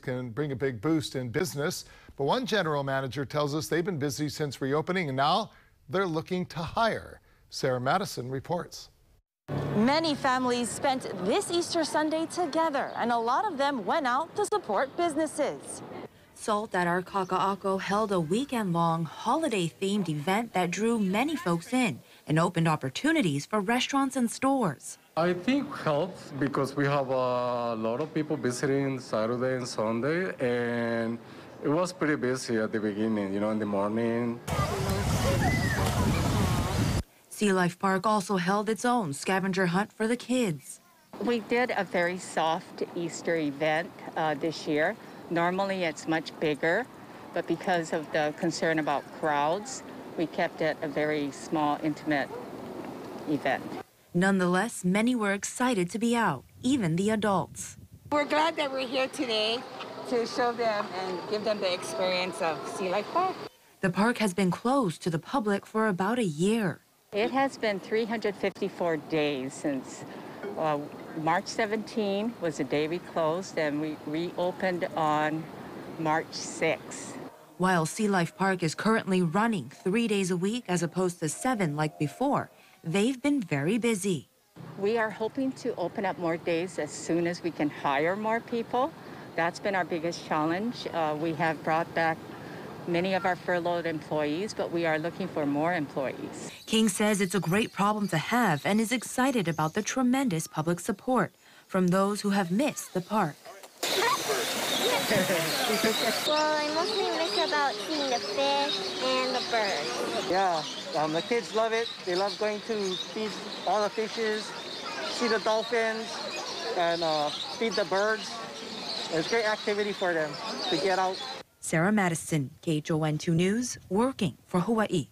can bring a big boost in business. But one general manager tells us they've been busy since reopening and now they're looking to hire. Sara Mattison reports. Many families spent this Easter Sunday together, and a lot of them went out to support businesses. SALT at Our Kaka'ako held a weekend-long holiday-themed event that drew many folks in and opened opportunities for restaurants and stores. I think helps because we have a lot of people visiting Saturday and Sunday, and it was pretty busy at the beginning, you know, in the morning. Sea Life Park also held its own scavenger hunt for the kids. We did a very soft Easter event uh, this year. Normally it's much bigger, but because of the concern about crowds, we kept it a very small, intimate event. Nonetheless, many were excited to be out, even the adults. We're glad that we're here today to show them and give them the experience of Sea Life Park. The park has been closed to the public for about a year. It has been 354 days since uh, March 17 was the day we closed, and we reopened on March 6. While Sea Life Park is currently running three days a week as opposed to seven like before, they've been very busy. We are hoping to open up more days as soon as we can hire more people. That's been our biggest challenge. Uh, we have brought back many of our furloughed employees, but we are looking for more employees. King says it's a great problem to have and is excited about the tremendous public support from those who have missed the park. well, I mostly miss about seeing the fish and the birds. Yeah, um, the kids love it. They love going to feed all the fishes, see the dolphins, and uh, feed the birds. It's a great activity for them to get out. Sara Mattison, KHON2 News, working for Hawaii.